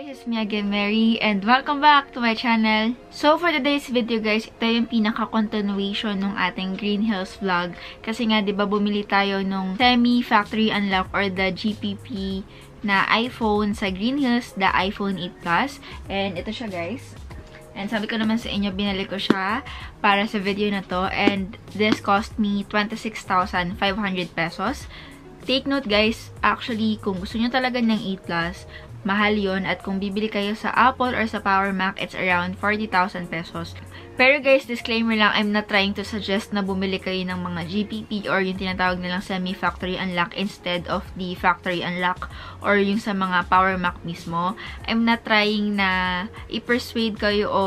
guys, it's me again, Mary, and welcome back to my channel. So, for today's video guys, ito yung pinaka-continuation ng ating Green Hills vlog. Kasi nga, di ba bumili tayo nung semi-factory unlock or the GPP na iPhone sa Green Hills, the iPhone 8 Plus. And ito siya guys. And sabi ko naman sa inyo, binali ko siya para sa video na to. And this cost me 26,500 pesos. Take note guys, actually, kung gusto nyo talaga ng 8 Plus, mahal yon At kung bibili kayo sa Apple or sa Power Mac, it's around 40,000 pesos. Pero guys, disclaimer lang, I'm not trying to suggest na bumili kayo ng mga GPP or yung tinatawag nilang semi-factory unlock instead of the factory unlock or yung sa mga Power Mac mismo. I'm not trying na i-persuade kayo o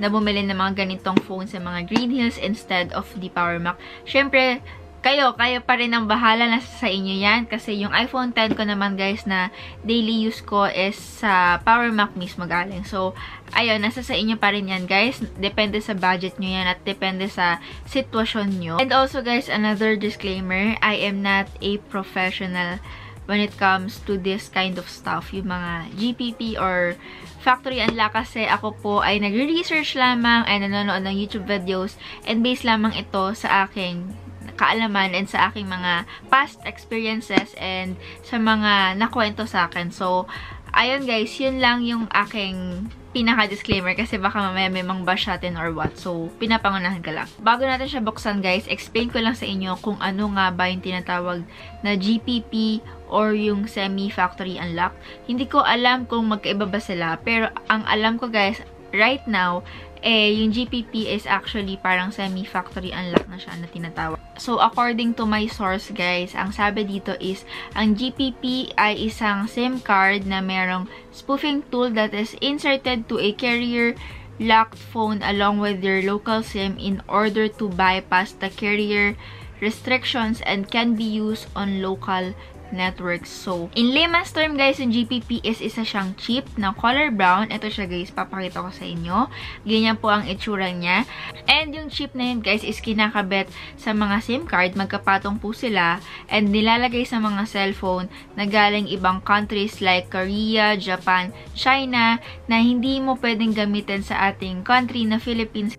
na bumili ng mga ganitong phone sa mga Green Hills instead of the Power Mac. Siyempre, kayo, kayo pa rin ang bahala na sa inyo yan. Kasi yung iPhone 10 ko naman guys na daily use ko is sa Power Mac mismo galing. So, ayun, nasa sa inyo pa rin yan guys. Depende sa budget nyo yan at depende sa sitwasyon nyo. And also guys, another disclaimer, I am not a professional when it comes to this kind of stuff. Yung mga GPP or factory unlock kasi ako po ay nagre-research lamang and nanonood ng YouTube videos and based lamang ito sa aking kaalaman and sa aking mga past experiences and sa mga nakwento sa akin. So, ayun guys, yun lang yung aking pinaka-disclaimer kasi baka mamaya may mang bash natin or what. So, pinapangunahan ka lang. Bago natin siya buksan guys, explain ko lang sa inyo kung ano nga ba yung tinatawag na GPP or yung semi-factory unlock. Hindi ko alam kung magkaiba ba sila, pero ang alam ko guys, right now, eh, yung GPP is actually parang semi-factory unlock na siya na tinatawag. So, according to my source, guys, ang sabi dito is, ang GPP ay isang SIM card na merong spoofing tool that is inserted to a carrier locked phone along with your local SIM in order to bypass the carrier restrictions and can be used on local networks. So, in layman's term guys, yung GPP is isa siyang chip na color brown. Ito siya guys, papakita ko sa inyo. Ganyan po ang itsura niya. And yung chip na yun guys is kinakabit sa mga SIM card. Magkapatong po sila. And nilalagay sa mga cellphone na galing ibang countries like Korea, Japan, China na hindi mo pwedeng gamitin sa ating country na Philippines.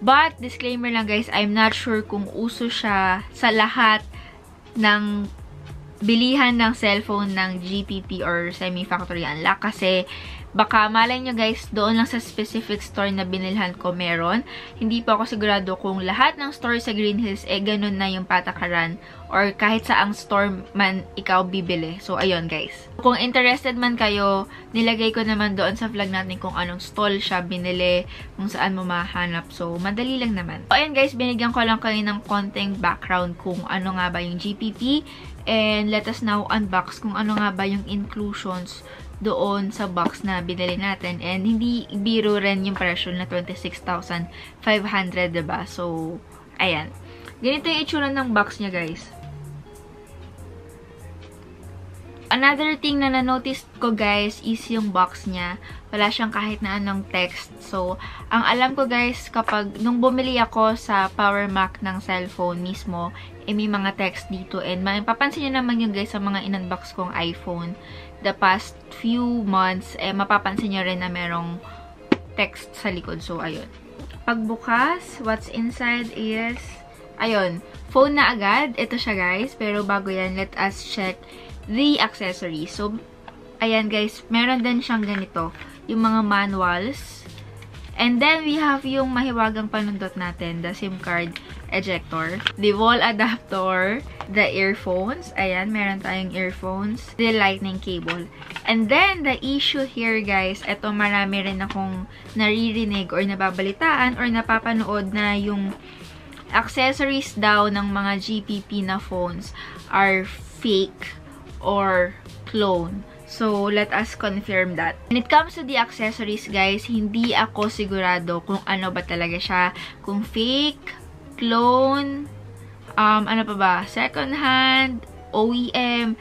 But, disclaimer lang guys, I'm not sure kung uso siya sa lahat ng bilihan ng cellphone ng GPP or semi-factory unlock kasi Baka malay nyo guys, doon lang sa specific store na binilhan ko meron. Hindi po ako sigurado kung lahat ng store sa Green Hills eh ganun na yung patakaran or kahit sa ang store man ikaw bibili. So, ayun guys. Kung interested man kayo, nilagay ko naman doon sa vlog natin kung anong stall siya binili, kung saan mo mahanap. So, madali lang naman. So, ayun guys, binigyan ko lang kayo ng konting background kung ano nga ba yung GPP and let us now unbox kung ano nga ba yung inclusions doon sa box na binili natin. And hindi biro rin yung presyo na 26,500, diba? So, ayan. Ganito yung itsura ng box niya, guys. Another thing na na-notice ko guys is yung box niya. Wala siyang kahit na anong text. So, ang alam ko guys, kapag nung bumili ako sa Power Mac ng cellphone mismo, eh may mga text dito. And mapapansin nyo naman yun guys sa mga in-unbox kong iPhone. The past few months, eh mapapansin nyo rin na merong text sa likod. So, ayun. Pagbukas, what's inside is, ayun, phone na agad. Ito siya guys. Pero bago yan, let us check the accessories. So, ayan guys, meron din siyang ganito. Yung mga manuals. And then, we have yung mahiwagang panundot natin, the SIM card ejector, the wall adapter, the earphones. Ayan, meron tayong earphones, the lightning cable. And then, the issue here, guys, ito marami rin akong naririnig or nababalitaan or napapanood na yung accessories daw ng mga GPP na phones are fake or clone. So, let us confirm that. When it comes to the accessories, guys, hindi ako sigurado kung ano ba talaga siya. Kung fake, clone, um, ano pa ba, second hand, OEM.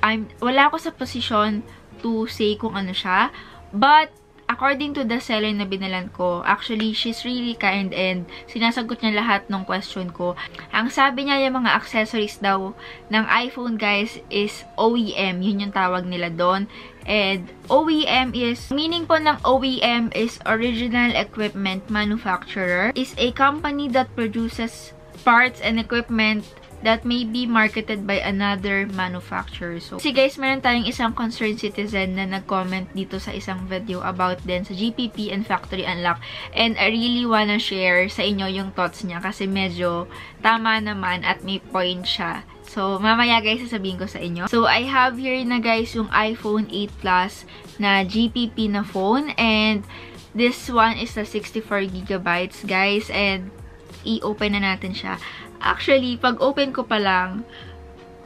I'm, wala ako sa posisyon to say kung ano siya. But, according to the seller na binalan ko, actually, she's really kind and sinasagot niya lahat ng question ko. Ang sabi niya, yung mga accessories daw ng iPhone, guys, is OEM. Yun yung tawag nila doon. And OEM is, meaning po ng OEM is Original Equipment Manufacturer, is a company that produces parts and equipment that may be marketed by another manufacturer. So, si guys, meron tayong isang concerned citizen na nag-comment dito sa isang video about din sa GPP and Factory Unlock. And I really wanna share sa inyo yung thoughts niya kasi medyo tama naman at may point siya. So, mamaya guys, sasabihin ko sa inyo. So, I have here na guys yung iPhone 8 Plus na GPP na phone. And this one is the 64 gigabytes guys. And i-open na natin siya. Actually, pag open ko pa lang,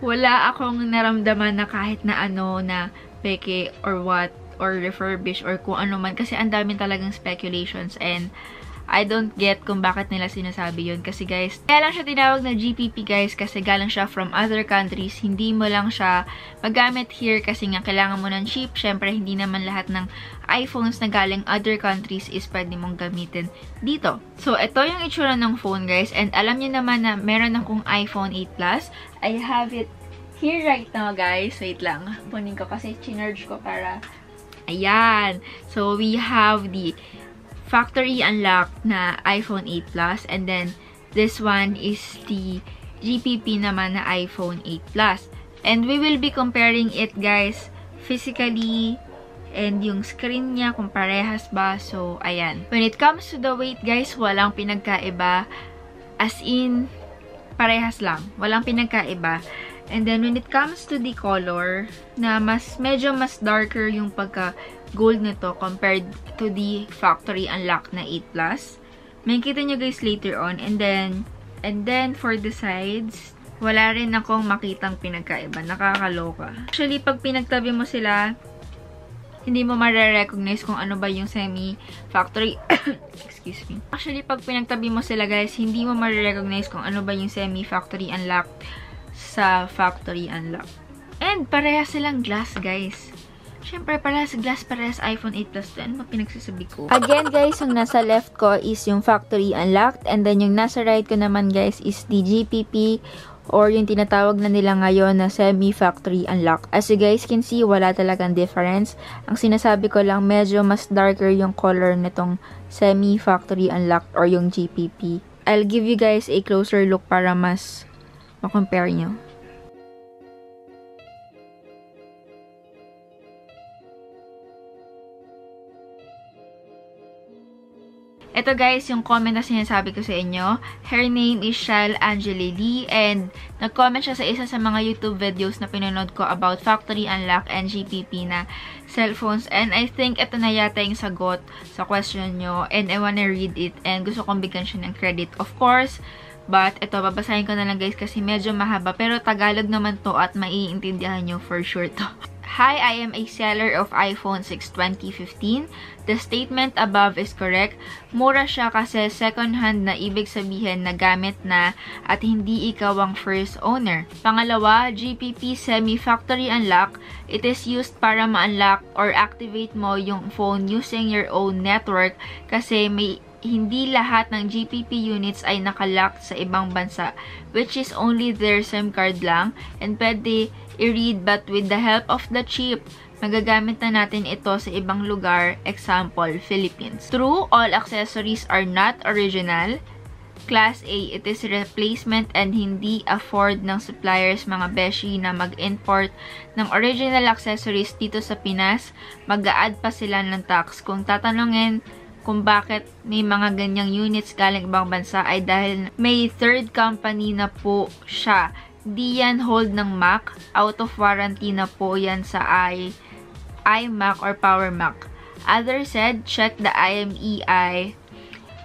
wala akong naramdaman na kahit na ano na peke or what or refurbish or kung ano man. Kasi ang dami talagang speculations and I don't get kung bakit nila sinasabi yun. Kasi guys, kaya lang siya tinawag na GPP guys kasi galang siya from other countries. Hindi mo lang siya magamit here kasi nga kailangan mo ng chip. Syempre, hindi naman lahat ng iPhones na galing other countries is pwede mong gamitin dito. So, ito yung itsura ng phone guys. And alam niyo naman na meron akong iPhone 8 Plus. I have it here right now guys. Wait lang. Punin ko kasi chinarge ko para... Ayan. So, we have the factory unlocked na iPhone 8 Plus. And then, this one is the GPP naman na iPhone 8 Plus. And we will be comparing it, guys, physically and yung screen niya kung parehas ba. So, ayan. When it comes to the weight, guys, walang pinagkaiba. As in, parehas lang. Walang pinagkaiba. And then, when it comes to the color, na mas, medyo mas darker yung pagka gold nito compared to the factory unlock na 8 Plus. May kita nyo guys later on. And then, and then for the sides, wala rin akong makitang pinagkaiba. Nakakaloka. Actually, pag pinagtabi mo sila, hindi mo mare-recognize kung ano ba yung semi-factory. Excuse me. Actually, pag pinagtabi mo sila guys, hindi mo mare-recognize kung ano ba yung semi-factory unlock sa factory unlock. And parehas silang glass, guys. Siyempre, parehas glass, parehas iPhone 8 Plus. Ano ba pinagsasabi ko? Again, guys, yung nasa left ko is yung factory unlocked. And then, yung nasa right ko naman, guys, is the GPP or yung tinatawag na nila ngayon na semi-factory unlocked. As you guys can see, wala talagang difference. Ang sinasabi ko lang, medyo mas darker yung color nitong semi-factory unlocked or yung GPP. I'll give you guys a closer look para mas makompare nyo. Ito guys, yung comment na sinasabi ko sa inyo. Her name is Shell Angeli Lee and nag-comment siya sa isa sa mga YouTube videos na pinanood ko about Factory Unlock and GPP na cellphones. And I think ito na yata yung sagot sa question nyo and I wanna read it and gusto kong bigyan siya ng credit. Of course, But, ito, babasahin ko na lang guys kasi medyo mahaba. Pero Tagalog naman to at maiintindihan nyo for sure to. Hi, I am a seller of iPhone 6 2015. The statement above is correct. Mura siya kasi second hand na ibig sabihin na gamit na at hindi ikaw ang first owner. Pangalawa, GPP Semi-Factory Unlock. It is used para ma-unlock or activate mo yung phone using your own network kasi may hindi lahat ng GPP units ay nakalock sa ibang bansa, which is only their SIM card lang, and pwede i-read but with the help of the chip, magagamit na natin ito sa ibang lugar, example, Philippines. True, all accessories are not original. Class A, it is replacement and hindi afford ng suppliers mga beshi na mag-import ng original accessories dito sa Pinas. Mag-a-add pa sila ng tax. Kung tatanungin kung bakit may mga ganyang units galing ibang bansa ay dahil may third company na po siya. Di yan hold ng Mac. Out of warranty na po yan sa i iMac or Power Mac. Others said, check the IMEI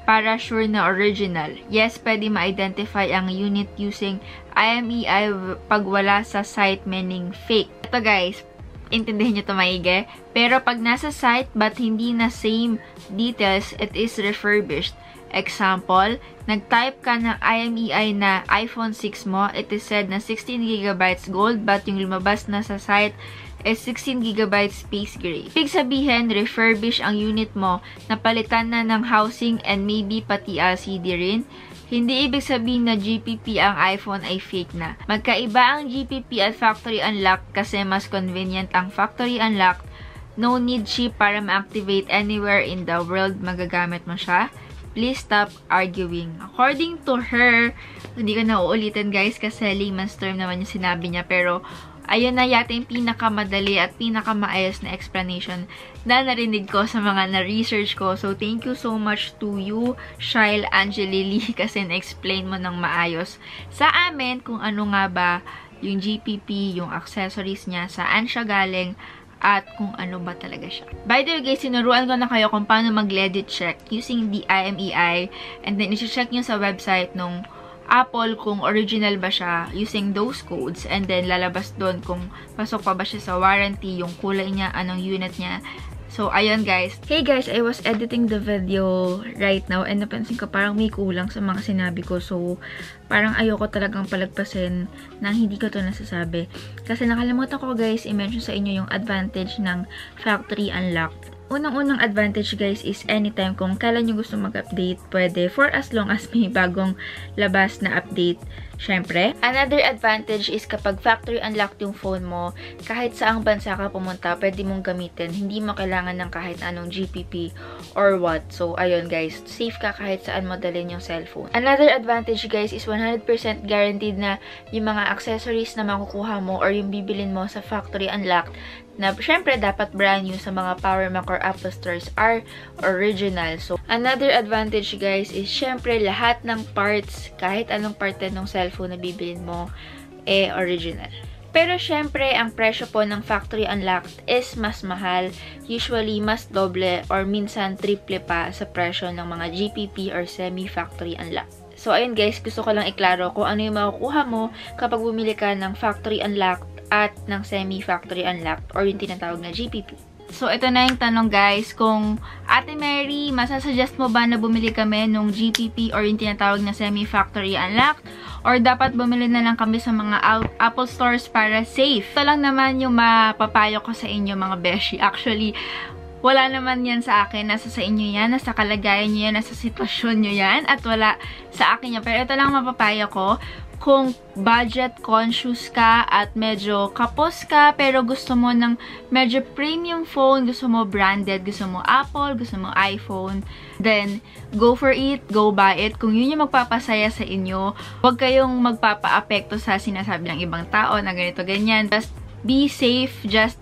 para sure na original. Yes, pwede ma-identify ang unit using IMEI pag wala sa site meaning fake. Ito guys, intindihin nyo ito maigi. Pero pag nasa site but hindi na same details, it is refurbished. Example, nag-type ka ng IMEI na iPhone 6 mo, it is said na 16GB gold but yung lumabas na sa site is 16GB space gray. Ibig sabihin, refurbish ang unit mo, napalitan na ng housing and maybe pati LCD rin. Hindi ibig sabihin na GPP ang iPhone ay fake na. Magkaiba ang GPP at factory unlocked kasi mas convenient ang factory unlocked. No need chip para ma-activate anywhere in the world magagamit mo siya. Please stop arguing. According to her, hindi ko na uulitin guys kasi layman's term naman yung sinabi niya pero ayun na yata yung pinakamadali at pinakamaayos na explanation na narinig ko sa mga na-research ko. So, thank you so much to you, Shile Angelili, kasi na-explain mo ng maayos sa amin kung ano nga ba yung GPP, yung accessories niya, saan siya galing, at kung ano ba talaga siya. By the way guys, sinuruan ko na kayo kung paano mag-legit check using the IMEI and then isi-check nyo sa website nung Apple kung original ba siya using those codes and then lalabas doon kung pasok pa ba siya sa warranty, yung kulay niya, anong unit niya. So, ayun guys. Hey guys, I was editing the video right now and napansin ko parang may kulang sa mga sinabi ko. So, parang ayoko talagang palagpasin nang hindi ko to nasasabi. Kasi nakalimutan ko guys, i-mention sa inyo yung advantage ng factory unlocked Unang-unang advantage guys is anytime kung kailan nyo gusto mag-update, pwede for as long as may bagong labas na update Siyempre, another advantage is kapag factory unlocked yung phone mo, kahit saang bansa ka pumunta, pwede mong gamitin. Hindi mo kailangan ng kahit anong GPP or what. So, ayun guys, safe ka kahit saan mo dalhin yung cellphone. Another advantage guys is 100% guaranteed na yung mga accessories na makukuha mo or yung bibilin mo sa factory unlocked na syempre dapat brand new sa mga Power Mac or Apple stores are original. So, another advantage guys is syempre lahat ng parts, kahit anong parte ng cellphone na bibilin mo, eh, original. Pero syempre, ang presyo po ng factory unlocked is mas mahal. Usually, mas doble or minsan triple pa sa presyo ng mga GPP or semi-factory unlocked. So, ayun guys, gusto ko lang iklaro kung ano yung makukuha mo kapag bumili ka ng factory unlocked at ng semi-factory unlocked or yung tinatawag na GPP. So, ito na yung tanong guys, kung Ate Mary, masasuggest mo ba na bumili kami nung GPP or yung tinatawag na semi-factory unlocked? Or dapat bumili na lang kami sa mga Apple stores para safe. Ito lang naman yung mapapayo ko sa inyo mga beshi. Actually, wala naman yan sa akin. Nasa sa inyo yan, nasa kalagayan nyo yan, nasa sitwasyon nyo yan, at wala sa akin yan. Pero ito lang mapapayo ko kung budget conscious ka at medyo kapos ka pero gusto mo ng medyo premium phone, gusto mo branded, gusto mo Apple, gusto mo iPhone, then go for it, go buy it. Kung yun yung magpapasaya sa inyo, huwag kayong magpapa-apekto sa sinasabi ng ibang tao na ganito, ganyan. Just be safe, just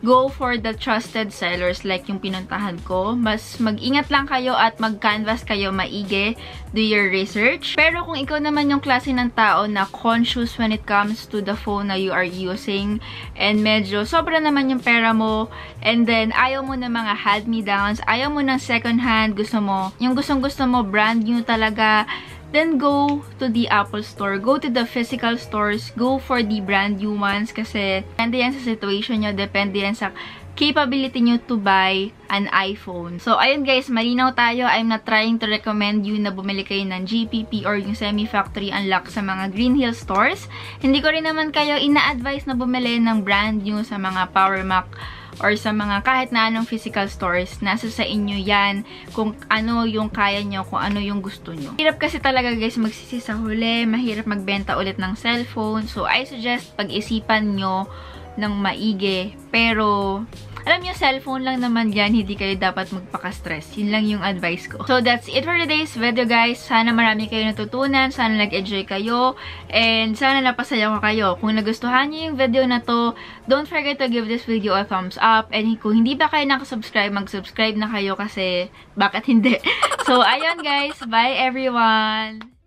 go for the trusted sellers like yung pinuntahan ko. Mas mag-ingat lang kayo at mag-canvas kayo maigi. Do your research. Pero kung ikaw naman yung klase ng tao na conscious when it comes to the phone na you are using and medyo sobra naman yung pera mo and then ayaw mo ng mga hand-me-downs, ayaw mo ng second hand, gusto mo, yung gustong-gusto mo brand new talaga, then go to the Apple Store. Go to the physical stores. Go for the brand new ones kasi depende yan sa situation nyo. Depende yan sa capability nyo to buy an iPhone. So, ayun guys, malinaw tayo. I'm not trying to recommend you na bumili kayo ng GPP or yung semi-factory unlock sa mga Green Hill stores. Hindi ko rin naman kayo ina-advise na bumili ng brand new sa mga Power Mac or sa mga kahit na anong physical stores, nasa sa inyo yan kung ano yung kaya nyo, kung ano yung gusto nyo. Hirap kasi talaga guys magsisi sa huli, mahirap magbenta ulit ng cellphone. So, I suggest pag-isipan nyo ng maigi. Pero, alam niyo, cellphone lang naman yan, hindi kayo dapat magpaka-stress. Yun lang yung advice ko. So, that's it for today's video, guys. Sana marami kayo natutunan, sana nag-enjoy kayo, and sana napasaya ko kayo. Kung nagustuhan niyo yung video na to, don't forget to give this video a thumbs up, and kung hindi pa kayo nakasubscribe, mag-subscribe na kayo kasi bakit hindi? so, ayun guys. Bye everyone!